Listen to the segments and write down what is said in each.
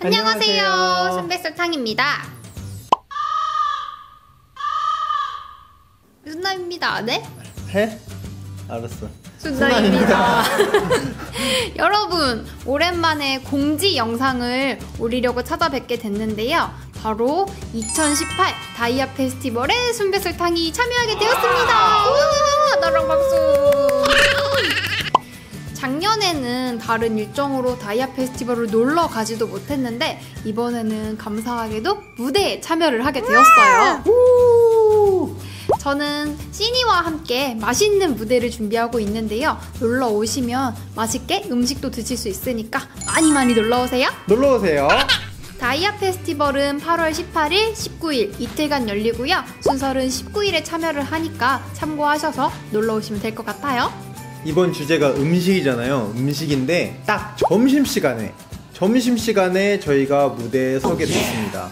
안녕하세요. 안녕하세요. 순백설탕입니다. 순남입니다. 네? 해? 알았어. 순남입니다. 여러분, 오랜만에 공지 영상을 올리려고 찾아뵙게 됐는데요. 바로 2018 다이아 페스티벌에 순백설탕이 참여하게 되었습니다. 나랑 박수. 작년에는 다른 일정으로 다이아 페스티벌을 놀러 가지도 못했는데 이번에는 감사하게도 무대에 참여를 하게 되었어요. 저는 시니와 함께 맛있는 무대를 준비하고 있는데요. 놀러 오시면 맛있게 음식도 드실 수 있으니까 많이 많이 놀러 오세요. 놀러 오세요. 다이아 페스티벌은 8월 18일, 19일 이틀간 열리고요. 순설은 19일에 참여를 하니까 참고하셔서 놀러 오시면 될 것 같아요. 이번 주제가 음식이잖아요. 음식인데 딱 점심 시간에 점심 시간에 저희가 무대에 서게 됐습니다.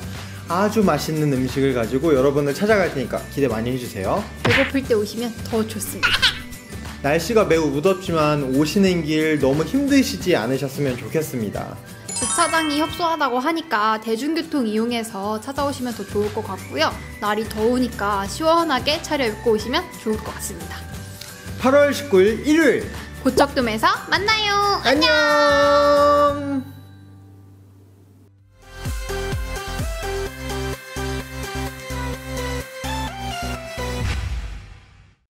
아주 맛있는 음식을 가지고 여러분을 찾아갈 테니까 기대 많이 해주세요. 배고플 때 오시면 더 좋습니다. 날씨가 매우 무덥지만 오시는 길 너무 힘드시지 않으셨으면 좋겠습니다. 주차장이 협소하다고 하니까 대중교통 이용해서 찾아오시면 더 좋을 것 같고요. 날이 더우니까 시원하게 차려입고 오시면 좋을 것 같습니다. 8월 19일 일요일 고척돔에서 만나요. 안녕.